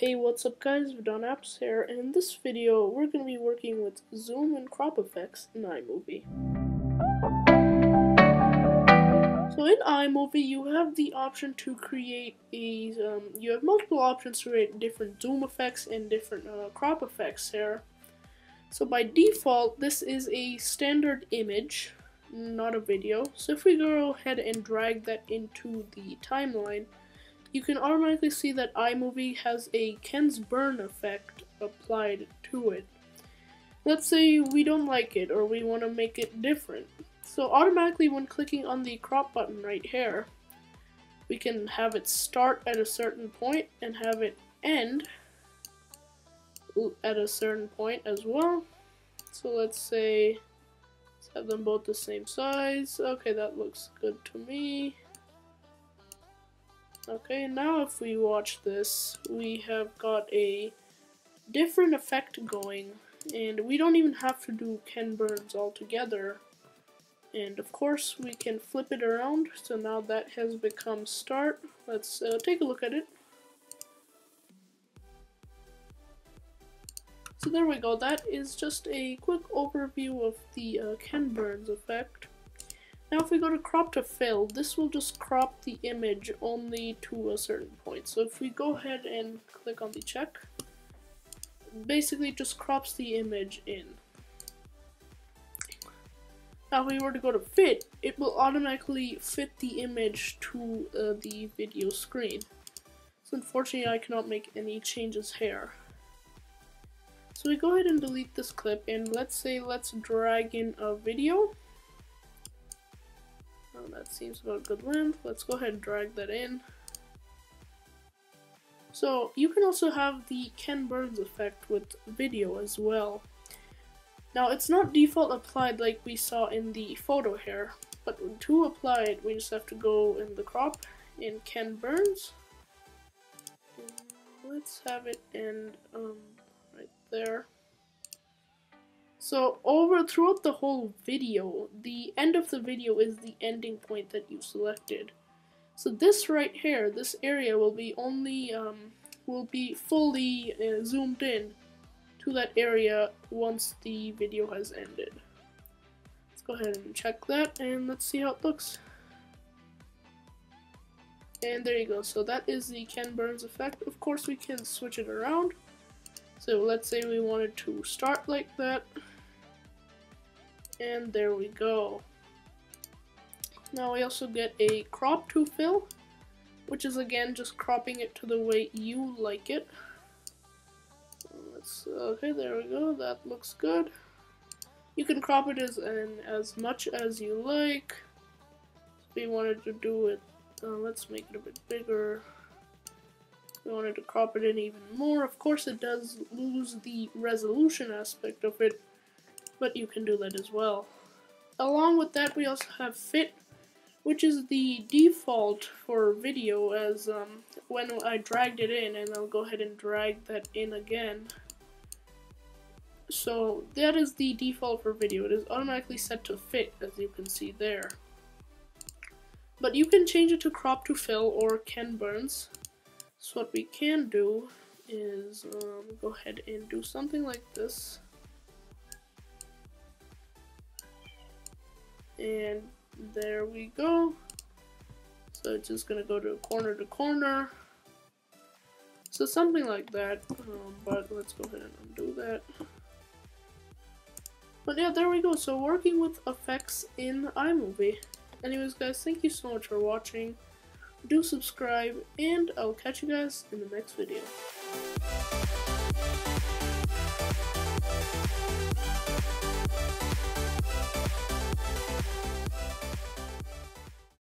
Hey what's up guys, Vedant Apps here, and in this video we're going to be working with zoom and crop effects in iMovie. So in iMovie you have the option to create a, um, you have multiple options to create different zoom effects and different uh, crop effects here. So by default this is a standard image, not a video, so if we go ahead and drag that into the timeline, you can automatically see that iMovie has a Ken Burns effect applied to it. Let's say we don't like it or we want to make it different. So automatically when clicking on the crop button right here, we can have it start at a certain point and have it end at a certain point as well. So let's say, let's have them both the same size. Okay, that looks good to me. Okay, now if we watch this, we have got a different effect going, and we don't even have to do Ken Burns altogether. And of course, we can flip it around, so now that has become start. Let's uh, take a look at it. So there we go, that is just a quick overview of the uh, Ken Burns effect. Now if we go to crop to fill, this will just crop the image only to a certain point. So if we go ahead and click on the check, basically just crops the image in. Now if we were to go to fit, it will automatically fit the image to uh, the video screen. So unfortunately I cannot make any changes here. So we go ahead and delete this clip and let's say let's drag in a video. Oh, that seems about a good length. Let's go ahead and drag that in. So you can also have the Ken Burns effect with video as well. Now it's not default applied like we saw in the photo here, but to apply it we just have to go in the crop in Ken Burns. Let's have it end um, right there. So over throughout the whole video, the end of the video is the ending point that you selected. So this right here, this area will be only, um, will be fully uh, zoomed in to that area once the video has ended. Let's go ahead and check that and let's see how it looks. And there you go, so that is the Ken Burns effect. Of course we can switch it around. So let's say we wanted to start like that. And there we go. Now we also get a crop to fill, which is again just cropping it to the way you like it. Let's, okay, there we go. That looks good. You can crop it as as much as you like. If we wanted to do it, uh, let's make it a bit bigger. We wanted to crop it in even more. Of course, it does lose the resolution aspect of it but you can do that as well. Along with that, we also have fit, which is the default for video as um, when I dragged it in, and I'll go ahead and drag that in again. So that is the default for video. It is automatically set to fit, as you can see there. But you can change it to crop to fill or Ken Burns. So what we can do is um, go ahead and do something like this. And there we go. So it's just gonna go to corner to corner. So something like that um, but let's go ahead and undo that. But yeah there we go. So working with effects in iMovie. Anyways guys thank you so much for watching. Do subscribe and I'll catch you guys in the next video